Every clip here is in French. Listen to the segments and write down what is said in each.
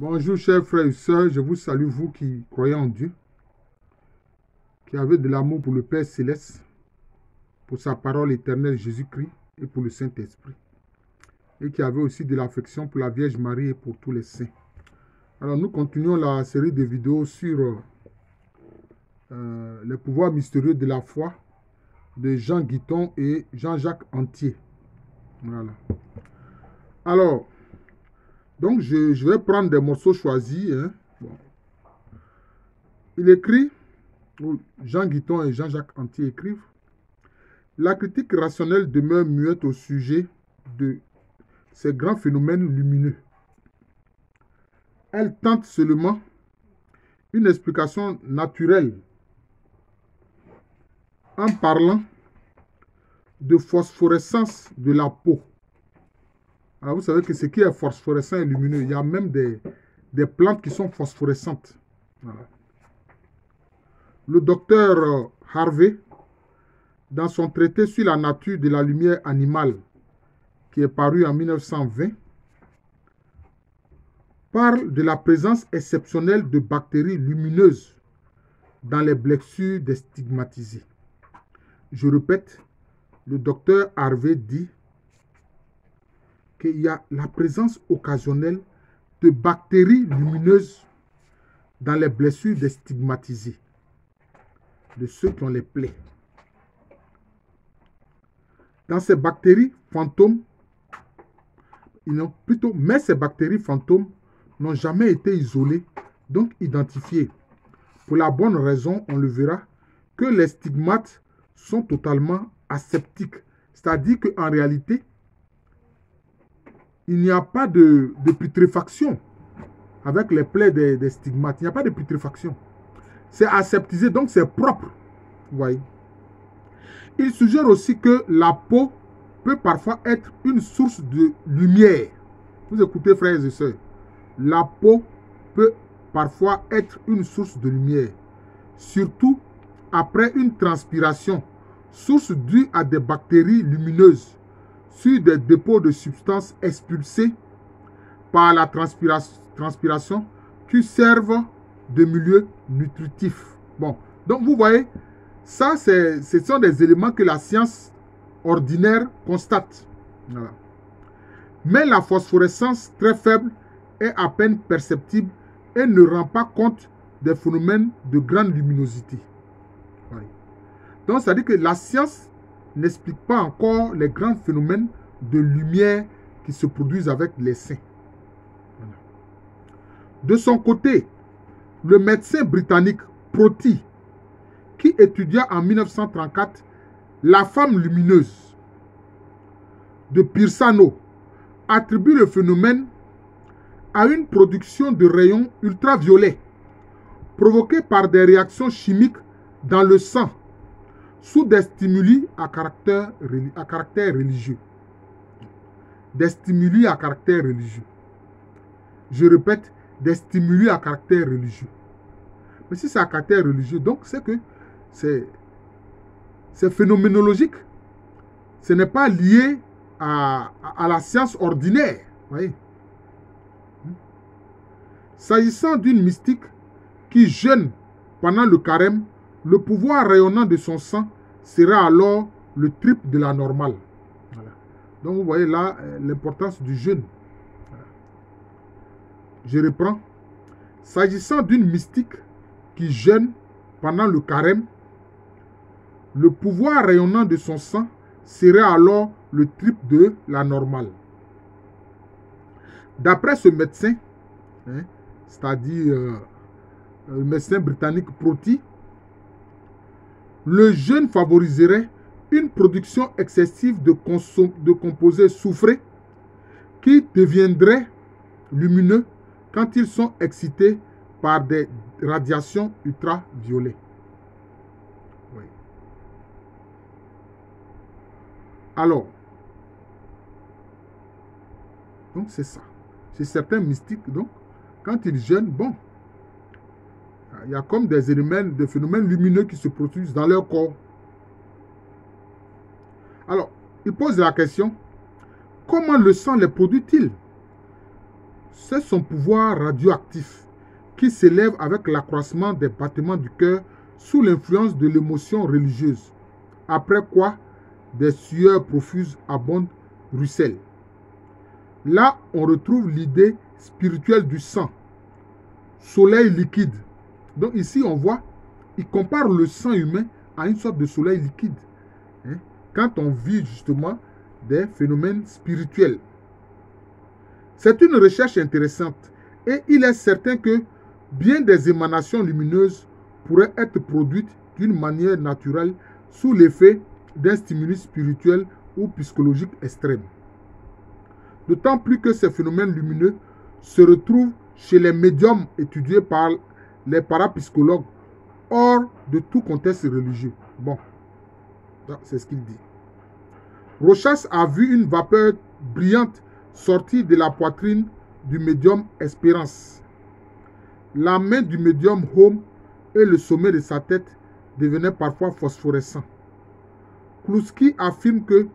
Bonjour chers frères et sœurs, je vous salue vous qui croyez en Dieu, qui avez de l'amour pour le Père céleste, pour sa parole éternelle Jésus-Christ et pour le Saint-Esprit, et qui avez aussi de l'affection pour la Vierge Marie et pour tous les saints. Alors nous continuons la série de vidéos sur euh, euh, les pouvoirs mystérieux de la foi de Jean Guiton et Jean-Jacques Antier. Voilà. Alors, donc je, vais prendre des morceaux choisis. Hein. Il écrit, Jean Guiton et Jean-Jacques Antier écrivent, la critique rationnelle demeure muette au sujet de ces grands phénomènes lumineux. Elle tente seulement une explication naturelle en parlant de phosphorescence de la peau. Alors vous savez que ce qui est phosphorescent et lumineux, il y a même des, plantes qui sont phosphorescentes. Le docteur euh, Harvey, dans son traité sur la nature de la lumière animale, qui est paru en 1920, parle de la présence exceptionnelle de bactéries lumineuses dans les blessures des stigmatisés. Je répète, le docteur Harvey dit qu'il y a la présence occasionnelle de bactéries lumineuses dans les blessures des stigmatisés, de ceux qui ont les plaies. Dans ces bactéries fantômes, n'ont plutôt, mais ces bactéries fantômes n'ont jamais été isolées, donc identifiées. Pour la bonne raison, on le verra, que les stigmates sont totalement aseptiques. C'est-à-dire qu'en réalité, il n'y a pas de, putréfaction avec les plaies des, stigmates. Il n'y a pas de putréfaction. C'est aseptisé, donc c'est propre. Vous voyez. Il suggère aussi que la peau peut parfois être une source de lumière. Vous écoutez, frères et sœurs. La peau peut parfois être une source de lumière. Surtout après une transpiration, source due à des bactéries lumineuses sur des dépôts de substances expulsées par la transpiration qui servent de milieu nutritif. Bon, donc vous voyez, ça, ce sont des éléments que la science ordinaire constate. Mais la phosphorescence très faible est à peine perceptible et ne rend pas compte des phénomènes de grande luminosité. Donc, ça veut dire que la science n'explique pas encore les grands phénomènes de lumière qui se produisent avec les saints. De son côté, le médecin britannique Proti, qui étudia en 1934 la femme lumineuse de Pirsano, attribue le phénomène à une production de rayons ultraviolets provoqués par des réactions chimiques dans le sang sous des stimuli à caractère, à caractère religieux. Des stimuli à caractère religieux. Je répète, des stimuli à caractère religieux. Mais si c'est à caractère religieux, donc c'est que c'est phénoménologique. Ce n'est pas lié à, à, la science ordinaire. Voyez. S'agissant d'une mystique qui jeûne pendant le carême, le pouvoir rayonnant de son sang sera alors le triple de la normale. Donc vous voyez là euh, l'importance du jeûne. Je reprends. S'agissant d'une mystique qui jeûne pendant le carême, le pouvoir rayonnant de son sang sera alors le triple de la normale. D'après ce médecin, hein, c'est-à-dire euh, le médecin britannique Proti, le jeûne favoriserait une production excessive de, composés soufrés qui deviendraient lumineux quand ils sont excités par des radiations ultraviolets. Alors, donc c'est ça. C'est certains mystiques, donc, quand ils jeûnent, bon, il y a comme des phénomènes lumineux qui se produisent dans leur corps. Alors, il pose la question, comment le sang les produit-il? C'est son pouvoir radioactif qui s'élève avec l'accroissement des battements du cœur sous l'influence de l'émotion religieuse, après quoi des sueurs profuses abondent, ruissellent. Là, on retrouve l'idée spirituelle du sang, soleil liquide. Donc ici, on voit, il compare le sang humain à une sorte de soleil liquide. Hein, quand on vit justement des phénomènes spirituels. C'est une recherche intéressante et il est certain que bien des émanations lumineuses pourraient être produites d'une manière naturelle sous l'effet d'un stimulus spirituel ou psychologique extrême. D'autant plus que ces phénomènes lumineux se retrouvent chez les médiums étudiés par les parapsychologues hors de tout contexte religieux. Bon, c'est ce qu'il dit. Rochas a vu une vapeur brillante sortir de la poitrine du médium Espérance. La main du médium Home et le sommet de sa tête devenaient parfois phosphorescents. Kluski affirme que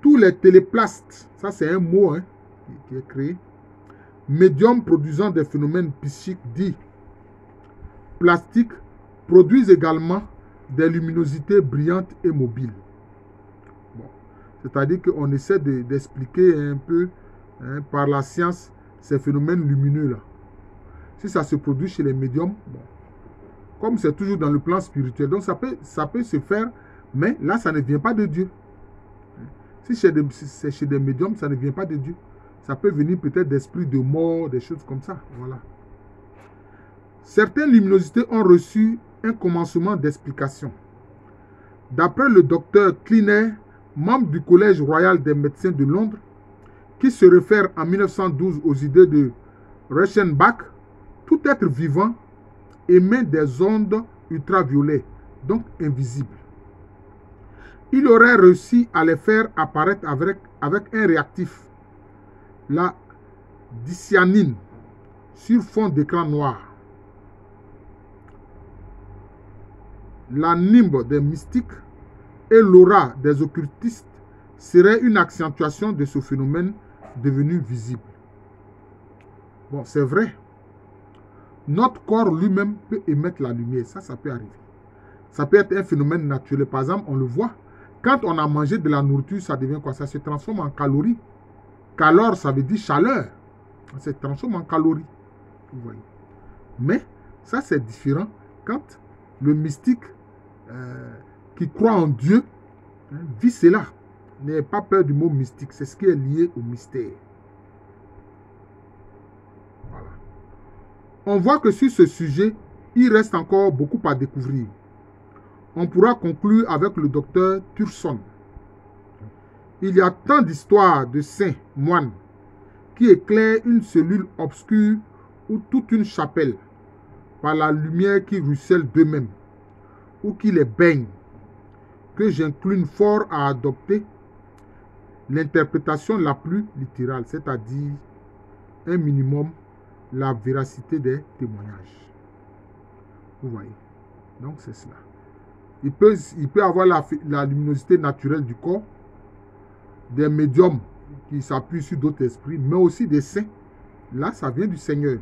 tous les téléplastes, ça c'est un mot hein, qui est créé, médiums produisant des phénomènes psychiques dits plastiques, produisent également des luminosités brillantes et mobiles. C'est-à-dire qu'on essaie d'expliquer un peu hein, par la science ces phénomènes lumineux-là. Si ça se produit chez les médiums, comme c'est toujours dans le plan spirituel, donc ça peut, ça peut se faire, mais là, ça ne vient pas de Dieu. Si c'est chez des médiums, ça ne vient pas de Dieu. Ça peut venir peut-être d'esprit de mort, des choses comme ça. Voilà. Certaines luminosités ont reçu un commencement d'explication. D'après le docteur Kleiner, membre du Collège royal des médecins de Londres, qui se réfère en 1912 aux idées de Reichenbach, tout être vivant émet des ondes ultraviolets, donc invisibles. Il aurait réussi à les faire apparaître avec, avec un réactif, la dicyanine, sur fond d'écran noir. La nimbe des mystiques et l'aura des occultistes serait une accentuation de ce phénomène devenu visible. Bon, c'est vrai. Notre corps lui-même peut émettre la lumière. Ça, ça peut arriver. Ça peut être un phénomène naturel. Par exemple, on le voit. Quand on a mangé de la nourriture, ça devient quoi? Ça se transforme en calories. Calor, ça veut dire chaleur. Ça se transforme en calories. Vous voyez. Mais ça, c'est différent quand le mystique euh, qui croit en Dieu hein, vit cela. N'ayez pas peur du mot mystique. C'est ce qui est lié au mystère. Voilà. On voit que sur ce sujet, il reste encore beaucoup à découvrir. On pourra conclure avec le docteur Turson. Il y a tant d'histoires de saints, moines, qui éclairent une cellule obscure ou toute une chapelle par la lumière qui ruisselle d'eux-mêmes ou qui les baigne que j'incline fort à adopter l'interprétation la plus littérale, c'est-à-dire un minimum la véracité des témoignages. Vous voyez Donc c'est cela. Il peut, il peut avoir la, la luminosité naturelle du corps, des médiums qui s'appuient sur d'autres esprits, mais aussi des saints. Là, ça vient du Seigneur.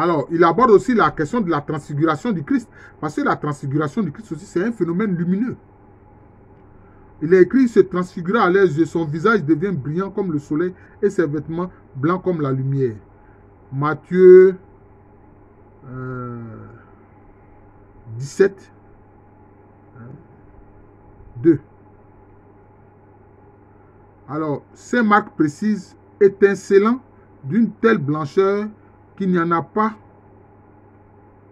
Alors, il aborde aussi la question de la transfiguration du Christ. Parce que la transfiguration du Christ aussi, c'est un phénomène lumineux. Il est écrit, il se transfigura à l'aise son visage devient brillant comme le soleil et ses vêtements blancs comme la lumière. Matthieu 17, 2. Alors, Saint Marc précise, étincelant d'une telle blancheur qu'il n'y en a pas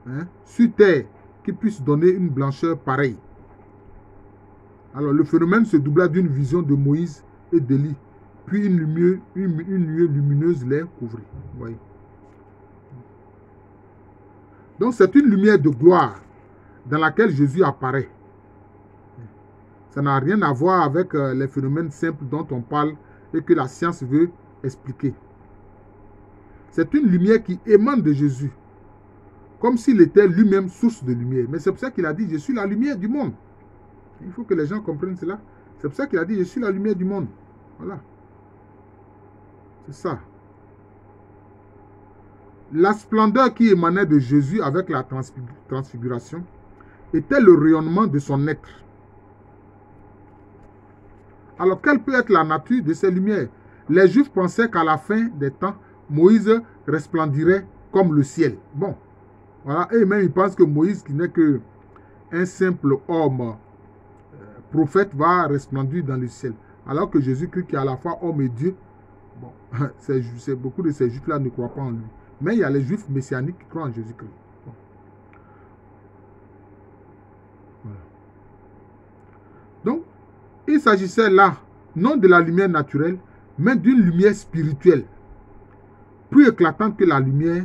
hein, sur terre qui puisse donner une blancheur pareille. Alors le phénomène se doubla d'une vision de Moïse et d'Élie, puis une lumière, lumineuse les couvrit. Donc c'est une lumière de gloire dans laquelle Jésus apparaît. Ça n'a rien à voir avec euh, les phénomènes simples dont on parle et que la science veut expliquer. C'est une lumière qui émane de Jésus. Comme s'il était lui-même source de lumière. Mais c'est pour ça qu'il a dit, je suis la lumière du monde. Il faut que les gens comprennent cela. C'est pour ça qu'il a dit, je suis la lumière du monde. Voilà. C'est ça. La splendeur qui émanait de Jésus avec la transfiguration était le rayonnement de son être. Alors, quelle peut être la nature de ces lumières? Les Juifs pensaient qu'à la fin des temps, Moïse resplendirait comme le ciel. Bon, voilà. Et même ils pensent que Moïse, qui n'est que un simple homme, euh, prophète, va resplendir dans le ciel. Alors que Jésus-Christ, qui est à la fois homme et Dieu, bon, beaucoup de ces Juifs-là ne croient pas en lui. Mais il y a les Juifs messianiques qui croient en Jésus-Christ. Donc, il s'agissait là, non de la lumière naturelle, mais d'une lumière spirituelle, plus éclatante que la lumière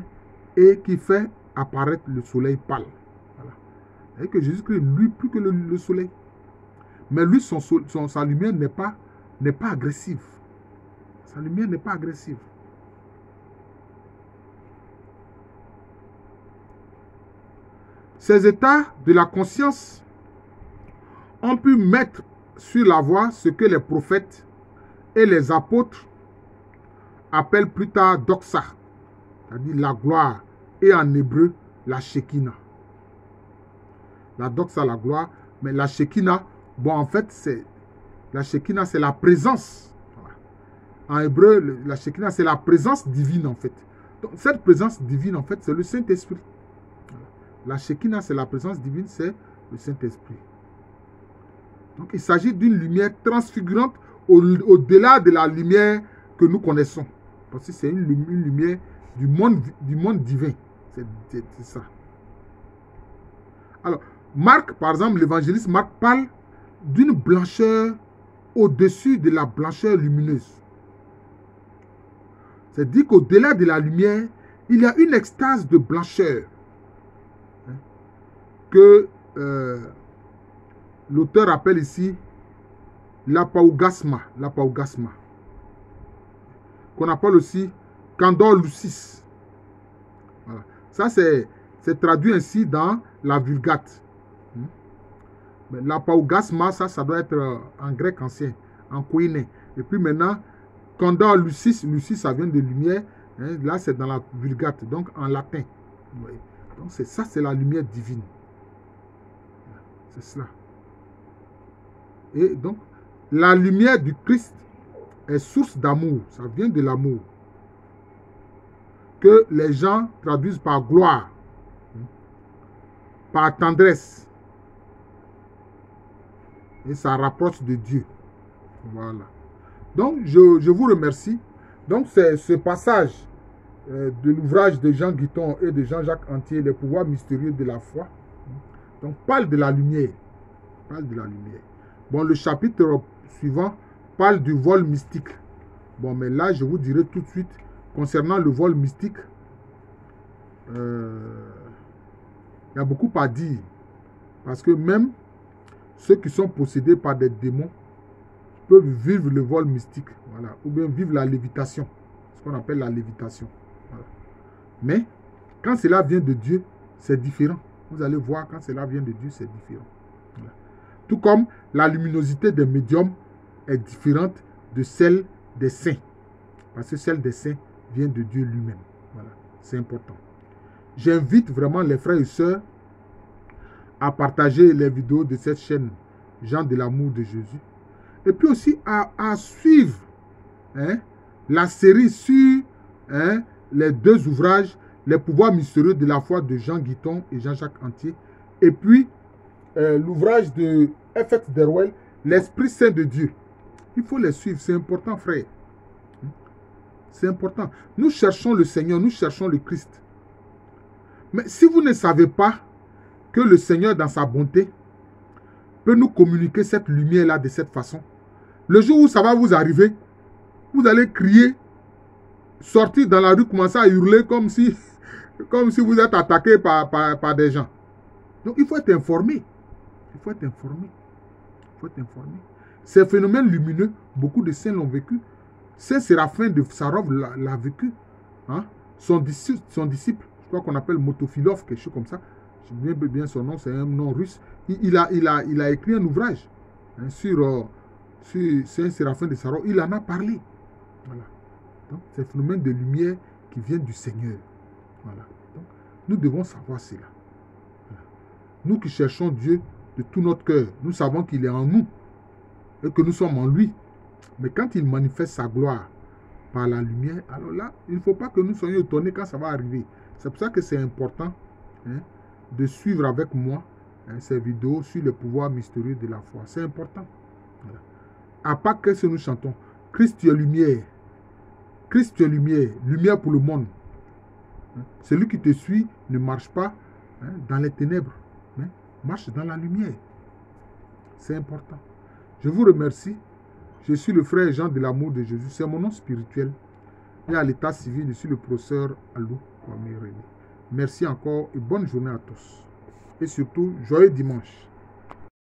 et qui fait apparaître le soleil pâle. Voilà. Et que Jésus-Christ, lui, plus que le, soleil. Mais lui, son, son, sa lumière n'est pas, pas agressive. Sa lumière n'est pas agressive. Ces états de la conscience ont pu mettre sur la voie ce que les prophètes et les apôtres appellent plus tard doxa, c'est-à-dire la gloire, et en hébreu la Shekinah. La doxa, la gloire, mais la Shekinah, bon, en fait, c'est la c'est la présence. En hébreu, la Shekinah, c'est la présence divine, en fait. Donc, cette présence divine, en fait, c'est le Saint-Esprit. La Shekinah, c'est la présence divine, c'est le Saint-Esprit. Donc il s'agit d'une lumière transfigurante au-delà de la lumière que nous connaissons. Parce que c'est une, lumière du monde, du monde divin. C'est ça. Alors, Marc, par exemple, l'évangéliste Marc parle d'une blancheur au-dessus de la blancheur lumineuse. C'est-à-dire qu'au-delà de la lumière, il y a une extase de blancheur que euh, l'auteur appelle ici l'apaugasma, l'apaugasma, qu'on appelle aussi candor lucis. Ça, c'est traduit ainsi dans la Vulgate. Hmm? L'apaugasma, ça, ça doit être euh, en grec ancien, en koiné. Et puis maintenant, candor lucis, lucis, ça vient de lumière. Hein? Là, c'est dans la Vulgate, donc en latin. Donc, ça, c'est la lumière divine. C'est cela. Et donc, la lumière du Christ est source d'amour. Ça vient de l'amour. Que les gens traduisent par gloire, par tendresse. Et ça rapproche de Dieu. Voilà. Donc, je, vous remercie. Donc, c'est ce passage euh, de l'ouvrage de Jean Guiton et de Jean-Jacques Antier, Les pouvoirs mystérieux de la foi. Donc, parle de la lumière. Parle de la lumière. Bon, le chapitre suivant parle du vol mystique. Bon, mais là, je vous dirai tout de suite, concernant le vol mystique, euh, il y a beaucoup à dire. Parce que même ceux qui sont possédés par des démons peuvent vivre le vol mystique. Voilà. Ou bien vivre la lévitation. Ce qu'on appelle la lévitation. Mais quand cela vient de Dieu, c'est différent. Vous allez voir, quand cela vient de Dieu, c'est différent. Tout comme la luminosité des médiums est différente de celle des saints. Parce que celle des saints vient de Dieu lui-même. Voilà, c'est important. J'invite vraiment les frères et sœurs à partager les vidéos de cette chaîne Jean de l'amour de Jésus. Et puis aussi à, suivre hein, la série sur hein, les deux ouvrages les pouvoirs mystérieux de la foi de Jean Guiton et Jean-Jacques Antier. Et puis, euh, l'ouvrage de F.X. Derwell, L'Esprit Saint de Dieu. Il faut les suivre, c'est important, frère. C'est important. Nous cherchons le Seigneur, nous cherchons le Christ. Mais si vous ne savez pas que le Seigneur, dans sa bonté, peut nous communiquer cette lumière-là de cette façon, le jour où ça va vous arriver, vous allez crier, sortir dans la rue, commencer à hurler comme si comme si vous êtes attaqué par, par, des gens. Donc il faut être informé. Il faut être informé. Il faut être informé. Ces phénomènes lumineux, beaucoup de saints l'ont vécu. Saint Séraphin de Sarov l'a vécu. Hein? Son, disciple, son je crois qu'on appelle Motofilov, quelque chose comme ça. Je me souviens bien son nom, c'est un nom russe. Il, a, il, a, il a écrit un ouvrage hein, sur, euh, sur Saint Séraphin de Sarov. Il en a parlé. Voilà. C'est un phénomène de lumière qui vient du Seigneur. Voilà. Donc, nous devons savoir cela. Nous qui cherchons Dieu de tout notre cœur, nous savons qu'il est en nous que nous sommes en lui. Mais quand il manifeste sa gloire par la lumière, alors là, il ne faut pas que nous soyons étonnés quand ça va arriver. C'est pour ça que c'est important hein, de suivre avec moi hein, ces vidéos sur le pouvoir mystérieux de la foi. C'est important. À part que ce nous chantons, Christ tu es lumière. Christ tu es lumière, lumière pour le monde. Hein, celui qui te suit ne marche pas dans les ténèbres, marche dans la lumière. C'est important. Je vous remercie. Je suis le frère Jean de l'amour de Jésus. C'est mon nom spirituel. Et à l'état civil, je suis le professeur Alou Kwame Merci encore et bonne journée à tous. Et surtout, joyeux dimanche.